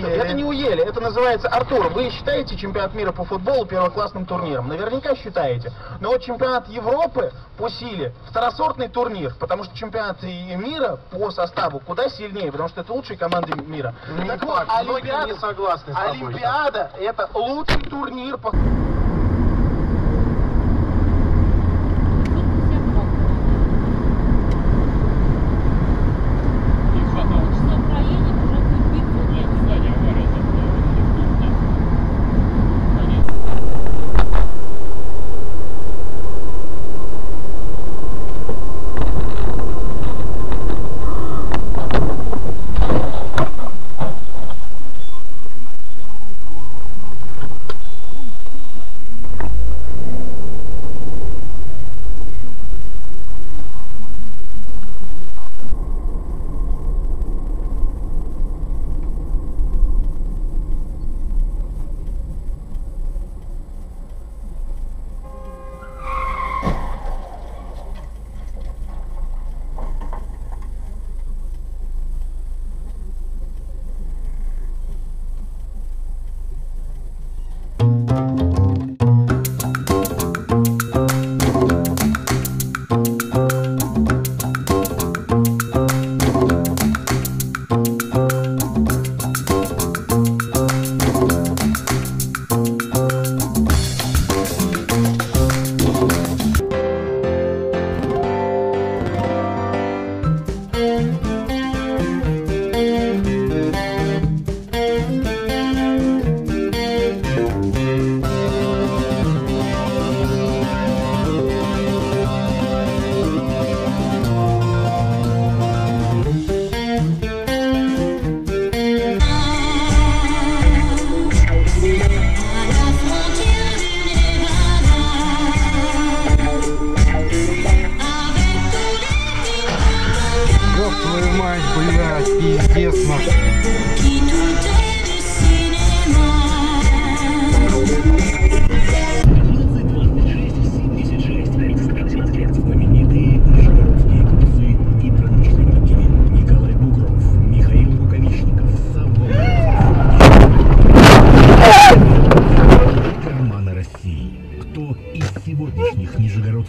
Это не уели, это называется Артур. Вы считаете чемпионат мира по футболу первоклассным турниром? Наверняка считаете. Но вот чемпионат Европы по силе второсортный турнир, потому что чемпионат мира по составу куда сильнее, потому что это лучшие команды мира. Не так так. вот, Олимпиада, не согласны с тобой. Олимпиада это лучший турнир по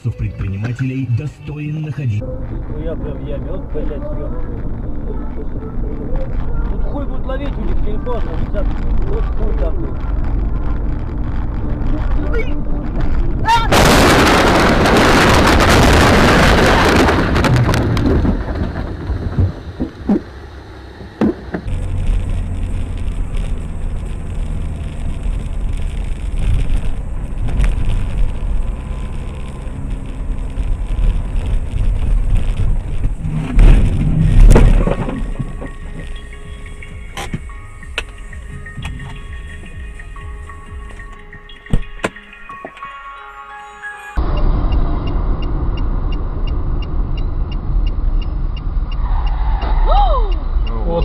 нижегородцев-предпринимателей достоин находиться? Я прям я мед, блядь. Тут хуй будет ловить у них телефон, а сейчас вот хуй там. О,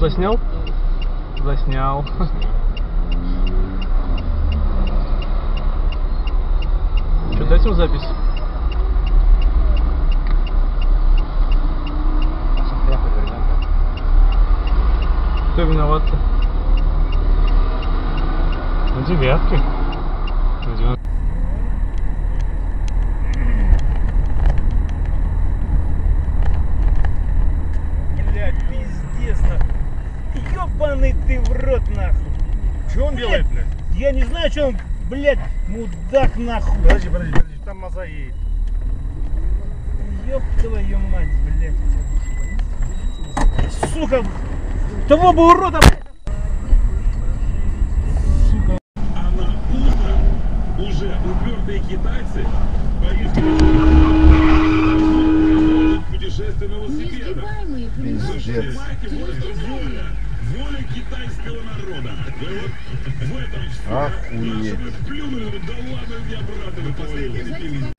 заснял? Заснял. Что, дать ему запись? Кто виноват-то? На девятке. На девятке. Блядь, пиздец, нахуй. Ёбаный ты в рот, нахуй. Что он делает, блядь? Я не знаю, что он, блядь, мудак, нахуй. Подожди, подожди, подожди, там маза едет. Ёб твою мать, блядь. Сука, того бы урода, блядь. Сука. А на утро уже упертые китайцы поехали путешествие на велосипедах. Вы Воля китайского народа. Вы вот в этом все. Охуеть. Плюнули, да ладно, меня, брат, вы последние напились.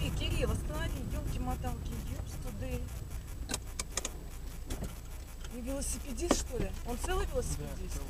Останови, Кирилл, останови, елки-моталки, ёпс туды. Вы велосипедист, что ли? Он целый велосипедист?